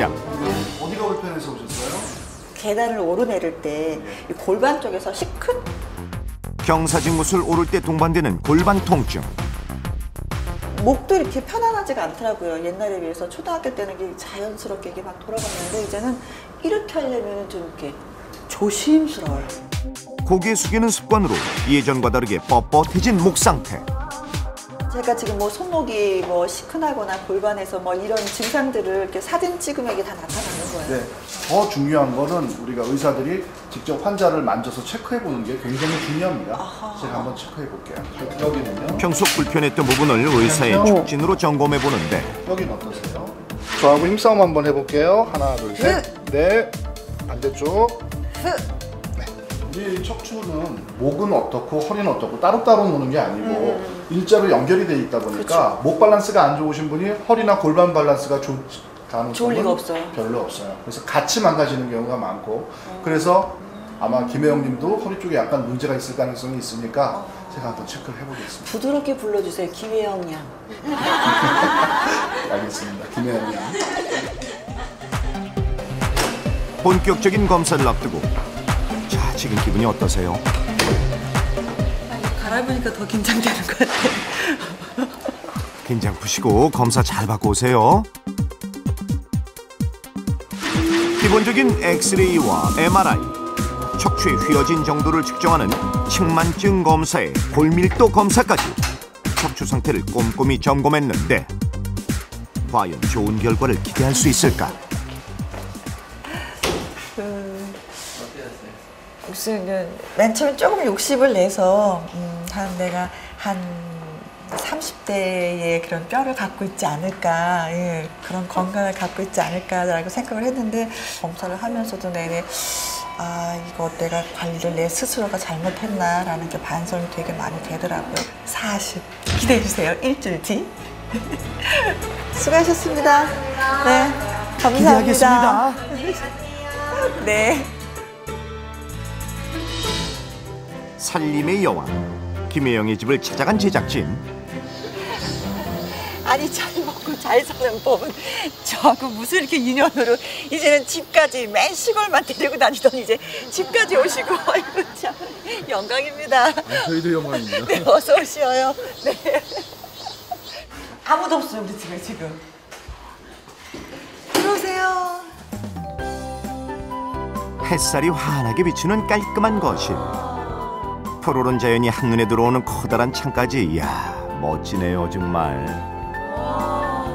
서랍장. 어디가 불편해서 오셨어요? 계단을 오르내릴 때 이 골반 쪽에서 시큰 경사진곳을 오를 때 동반되는 골반 통증. 목도 이렇게 편안하지가 않더라고요. 옛날에 비해서 초등학교 때는 이게 자연스럽게 이게 막 돌아갔는데 이제는 이렇게 하려면 좀 이렇게 조심스러워요. 고개 숙이는 습관으로 예전과 다르게 뻣뻣해진 목 상태. 제가 지금 뭐 손목이 뭐 시큰하거나 골반에서 뭐 이런 증상들을 이렇게 사진 찍으면 이게 다 나타나는 거예요. 네. 더 중요한 거는 우리가 의사들이 직접 환자를 만져서 체크해 보는 게 굉장히 중요합니다. 제가 한번 체크해 볼게요. 여기는요. 평소 불편했던 부분을 의사의 축진으로 점검해 보는데 여기는 어떠세요? 저하고 힘싸움 한번 해볼게요. 하나, 둘, 셋. 네. 반대쪽. 네. 우리 척추는 목은 어떻고 허리는 어떻고 따로따로 노는 게 아니고 일자로 연결이 돼 있다 보니까 목 밸런스가 안 좋으신 분이 허리나 골반 밸런스가 좋 가능성은 좋을 리가 없어요. 별로 없어요. 그래서 같이 망가지는 경우가 많고 그래서 아마 김혜영 님도 허리 쪽에 약간 문제가 있을 가능성이 있으니까 제가 한번 체크를 해보겠습니다. 부드럽게 불러주세요. 김혜영 양. 알겠습니다. 김혜영 양. 본격적인 검사를 앞두고 자 지금 기분이 어떠세요? 갈아입으니까 더 긴장되는 것 같아요. 긴장 푸시고 검사 잘 받고 오세요. 기본적인 엑스레이와 MRI, 척추의 휘어진 정도를 측정하는 층만증 검사에 골밀도 검사까지 척추 상태를 꼼꼼히 점검했는데 과연 좋은 결과를 기대할 수 있을까? 무슨 맨 처음에 조금 욕심을 내서 음, 한 내가 한 30대의 그런 뼈를 갖고 있지 않을까 예, 그런 건강을 갖고 있지 않을까라고 생각을 했는데 검사를 하면서도 내내 아 이거 내가 관리를 내 스스로가 잘못했나라는 게 반성이 되게 많이 되더라고요. 40 기대해 주세요. 일주일 뒤. 수고하셨습니다. 네 감사합니다. 네. 살림의 여왕 김혜영의 집을 찾아간 제작진 아니 잘 먹고 잘 사는 법은 저하고 무슨 이렇게 인연으로 이제는 집까지 맨 시골만 데리고 다니던 이제 집까지 오시고 아이고 참 영광입니다. 저희도 영광입니다. 네 어서 오시어요. 네. 아무도 없어요 우리 집에 지금. 들어오세요. 햇살이 환하게 비추는 깔끔한 거실 푸르른 자연이 한눈에 들어오는 커다란 창까지 이야 멋지네요 정말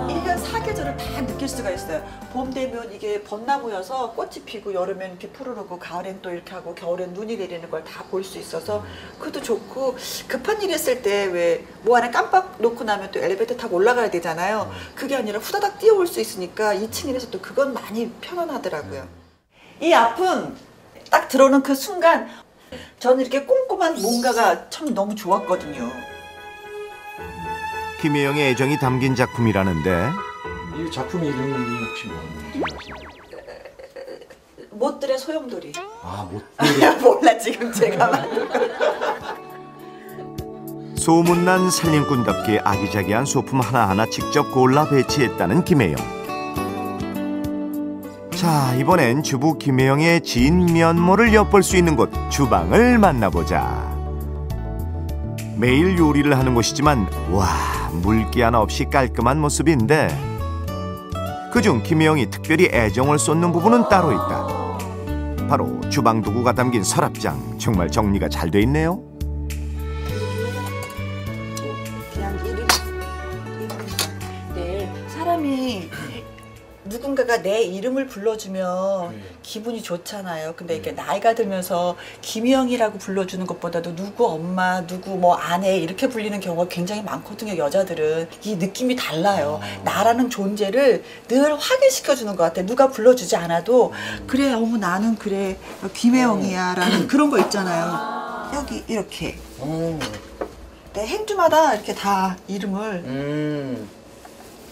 1년 사계절을 다 느낄 수가 있어요. 봄 되면 이게 벚나무여서 꽃이 피고 여름엔 이렇게 푸르르고 가을엔 또 이렇게 하고 겨울엔 눈이 내리는 걸 다 볼 수 있어서 그것도 좋고 급한 일 있을 때 왜뭐 하나 깜빡 놓고 나면 또 엘리베이터 타고 올라가야 되잖아요. 그게 아니라 후다닥 뛰어올 수 있으니까 2층이라서 또 그건 많이 편안하더라고요. 이 앞은 딱 들어오는 그 순간 저는 이렇게 꼼꼼한 뭔가가 참 너무 좋았거든요. 김혜영의 애정이 담긴 작품이라는데 이 작품 이름이 혹시 뭐예요? 못들의 소용돌이. 아, 못 몰라 지금 제가 만든 거. 소문난 살림꾼답게 아기자기한 소품 하나하나 직접 골라 배치했다는 김혜영. 자, 이번엔 주부 김혜영의 진 면모를 엿볼 수 있는 곳 주방을 만나보자. 매일 요리를 하는 곳이지만 와, 물기 하나 없이 깔끔한 모습인데 그중 김혜영이 특별히 애정을 쏟는 부분은 따로 있다. 바로 주방 도구가 담긴 서랍장. 정말 정리가 잘 돼 있네요. 네, 사람이 누군가가 내 이름을 불러주면 네. 기분이 좋잖아요. 근데 이게 나이가 들면서 김희영이라고 불러주는 것보다도 누구 엄마, 누구 뭐 아내 이렇게 불리는 경우가 굉장히 많거든요. 여자들은 이 느낌이 달라요. 나라는 존재를 늘 확인시켜주는 것 같아. 누가 불러주지 않아도 그래, 어머 나는 그래 김혜영이야라는 그런 거 있잖아요. 여기 이렇게 음. 내 행주마다 이렇게 다 이름을 음.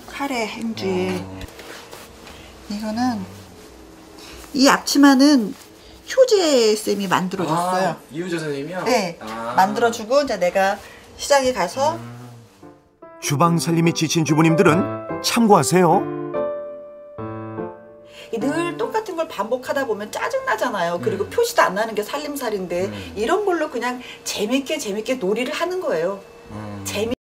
카레 행주에 이거는 이 앞치마는 효재 쌤이 만들어줬어요. 아, 이우재 선생님이요? 네, 아. 만들어주고 이제 내가 시장에 가서 주방 살림에 지친 주부님들은 참고하세요. 이늘 똑같은 걸 반복하다 보면 짜증 나잖아요. 그리고 표시도 안 나는 게 살림살인데 음. 이런 걸로 그냥 재밌게 재밌게 놀이를 하는 거예요. 음. 재미